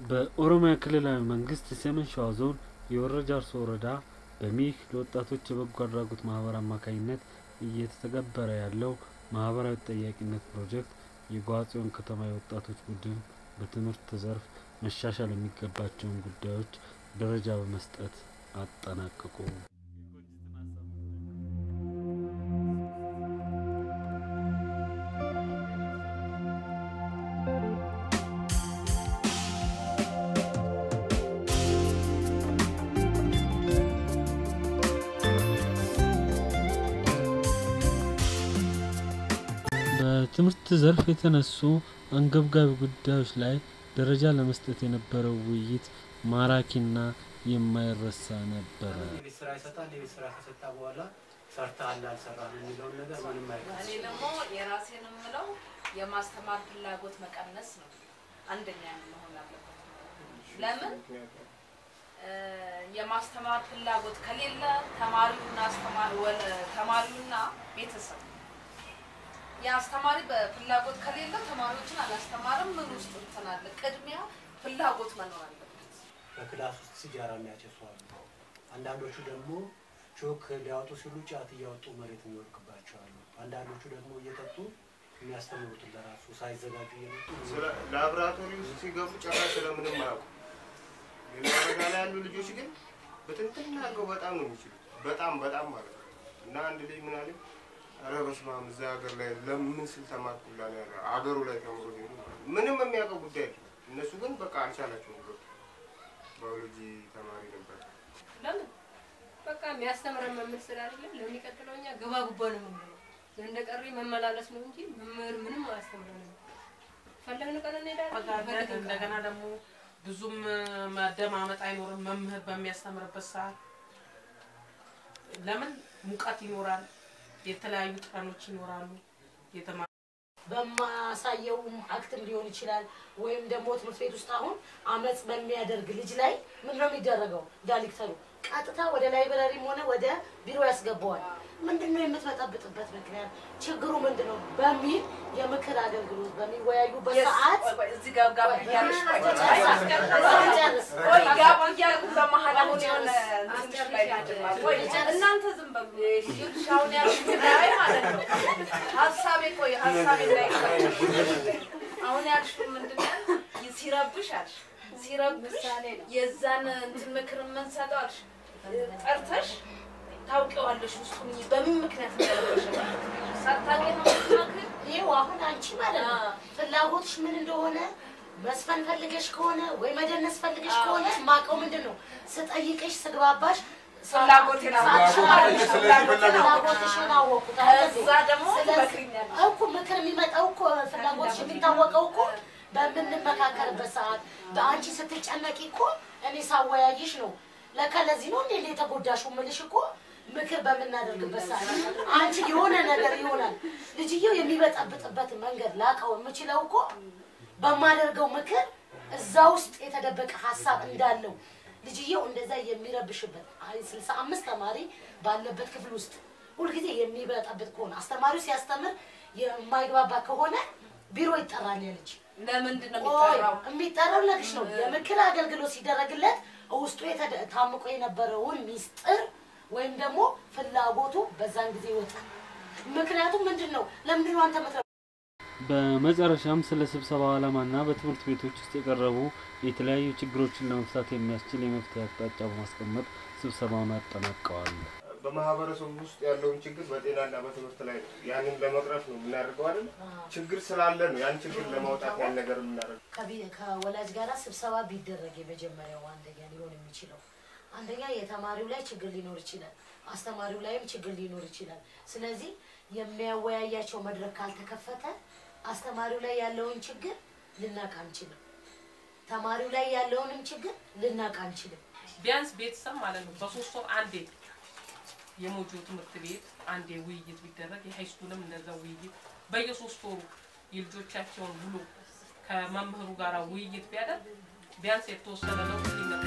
በኦሮሚያ ክልላዊ መንግስት የሰሜን ሸዋ ዞን የወረ ጃርሶ ወረዳ በሚክ ለወጣቶች የበጎ አድራጎት ማህበር አማካኝነት እየተተገበረ ያለው ማህበራዊ ተጠያቂነት ፕሮጀክት የጓጽዮን ከተማ የወጣቶች ቡድን በትምህርት ዘርፍ መሻሻል የሚገባቸውን ጉዳዮች ደረጃ በመስጠት አጠናቀቁ። በትምህርት ዘርፍ የተነሱ አንገብጋቢ ጉዳዮች ላይ ደረጃ ለመስጠት የነበረው ውይይት ማራኪና የማይረሳ ነበረ። የቤት ስራ ይሰጣል። የቤት ስራ ከሰጣ በኋላ ሰርተሃል አልሰራህም የሚለውን ነገር ምንም እኔ አይቀርም። ደግሞ የራሴን የምለው የማስተማር ፍላጎት መቀነስ ነው። አንደኛ መሆን አለበት። ለምን የማስተማር ፍላጎት ከሌለ ተማሪውና አስተማሪ ወለ- ተማሪውና ቤተሰብ የአስተማሪ በፍላጎት ከሌለ ተማሪዎችን አላስተማርም። ምን ውስጥ እንትን አለ? ቅድሚያ ፍላጎት መኖር አለበት። በክላስ ውስጥ ሲጃራ የሚያጨሱ አሉ። አንዳንዶቹ ደግሞ ቾክ ሊያወጡ ሲሉ ጫት እያወጡ መሬት የሚወድቅባቸው አሉ። አንዳንዶቹ ደግሞ እየጠጡ የሚያስተምሩትን ለራሱ ሳይዘጋጁ እየመጡ ስለ ላብራቶሪ ውስጥ ሲገቡ ጭራሽ ስለምንም አያውቁም። ሌላ ላይ ያሉ ልጆች ግን በትንትን አድርገው በጣም ነው የሚችሉት። በጣም በጣም ማለት ነው። እና አንድ ልጅ ምን አለኝ፣ ኧረ በስመ አብ እዛ ሀገር ላይ ለምን ስል ተማርኩላ ነው ያለ ሀገሩ ላይ ተምሮ ምንም የሚያውቀው ጉዳይ የለም። እነሱ ግን በቃ አልቻላቸውም። ባዮሎጂ ተማሪ ነበር። ለምን በቃ የሚያስተምረን መምህር ስላለ ለሚቀጥለው እኛ ግባ ጉባ ነው የምንለው። እንደቀሪ መመላለስ ነው እንጂ መምህር ምንም አያስተምረንም። ፈለግን ቀን እንሄዳለን። እንደገና ደግሞ ብዙም መደማመጥ አይኖርም። መምህር በሚያስተምርበት ሰዓት ለምን ሙቀት ይኖራል፣ የተለያዩ ጠረኖች ይኖራሉ። የተማ በማሳየውም አክትም ሊሆን ይችላል። ወይም ደግሞ ትምህርት ቤት ውስጥ አሁን አመፅ በሚያደርግ ልጅ ላይ ምን ነው የሚደረገው? ዳይሬክተሩ ቀጥታ ወደ ላይብረሪም ሆነ ወደ ቢሮ ያስገባዋል። ምንድን ነው የምትበጠብጥበት ምክንያት ችግሩ ምንድን ነው በሚል የምክር አገልግሎት በሚወያዩበት ሰዓት እዚህ ጋር ጋር እያልሽ ቆይ ጨርስ። ቆይ ጋር እያልኩ በመሀል አሁን የሆነ ትንሽ ላይ ናድማል። ቆይ እናንተ ዝም በሉ። ይኸውልሽ አሁን ያልኩት ጉዳይ ማለት ነው ሀሳቤ ቆይ ሀሳቤ ላይ አሁን ያልሽው ምንድን ነው? ሲረብሽ አልሽ? ሲረብሽ የዛን እንትን ምክር የምንሰጠው አልሽ? ጠርተሽ ታውቂዋለሽ ውስጡን በምን ምክንያት እንደረበሽ ሳታውቂ ነው የምትመክሪው? ይኸው አሁን አንቺ ማለት ነው። ፍላጎትሽ ምን እንደሆነ መስፈን ፈልገሽ ከሆነ ወይ መደነስ ፈልገሽ ከሆነ ማቀው ምንድን ነው? ስጠይቅሽ ስግባባሽ ፍላጎቴን ፍላጎትሽን አወቅኩት። ከዛ ደግሞ እኮ ምክር የሚመጣው እኮ ፍላጎትሽ የሚታወቀው እኮ በምንመካከርበት ሰዓት። በአንቺ ስትጨነቂ እኮ እኔ ሳወያይሽ ነው። ለካ ለዚህ ነው እንዴ የተጎዳሽው? ምልሽ እኮ ምክር በምናደርግበት ሰዓት። አንቺ የሆነ ነገር ይሆናል። ልጅየው የሚበጠብጥበት መንገድ ላቀው የምችለው እኮ በማደርገው ምክር እዛ ውስጥ የተደበቀ ሀሳብ እንዳለው ልጅየው እንደዛ የሚረብሽበት አይ ስልሳ አምስት ተማሪ ባለበት ክፍል ውስጥ ሁልጊዜ የሚበጠብጥ ከሆነ አስተማሪው ሲያስተምር የማይግባባ ከሆነ ቢሮ ይጠራል ያ ልጅ። ለምንድን ነው የሚጠራው? የሚጠራው ለግሽ ነው። የምክር አገልግሎት ሲደረግለት ውስጡ ታምቆ የነበረውን ሚስጥር ወይም ደግሞ ፍላጎቱ በዛን ጊዜ ይወጣል። ምክንያቱም ምንድን ነው ለምንድን ነው አንተ በመጨረሻም ስለ ስብሰባው ዓላማና በትምህርት ቤቶች ውስጥ የቀረቡ የተለያዩ ችግሮችን ለመፍታት የሚያስችል የመፍትሄ አቅጣጫ በማስቀመጥ ስብሰባውን አጠናቀዋል። በማህበረሰቡ ውስጥ ያለውን ችግር በጤናና በትምህርት ላይ ነው። ያንን ለመቅረፍ ነው የምናደርገው አይደል? ችግር ስላለ ነው ያን ችግር ለማውጣት ያን ነገር የምናደርገው። ከወላጅ ጋር ስብሰባ ቢደረግ የመጀመሪያው አንደኛ ሊሆን የሚችለው አንደኛ የተማሪው ላይ ችግር ሊኖር ይችላል፣ አስተማሪው ላይም ችግር ሊኖር ይችላል። ስለዚህ የሚያወያያቸው መድረክ ካልተከፈተ አስተማሪው ላይ ያለውን ችግር ልናቅ አንችልም፣ ተማሪው ላይ ያለውንም ችግር ልናቅ አንችልም። ቢያንስ ቤተሰብ ማለት ነው። በሶስት ወር አንዴ የሞጆ ትምህርት ቤት አንዴ ውይይት ቢደረግ የሃይስኩልም እንደዛ ውይይት በየሶስት ወሩ የልጆቻቸውን ውሎ ከመምህሩ ጋር ውይይት ቢያደርግ ቢያንስ የተወሰነ ለውጥ ሊመጣ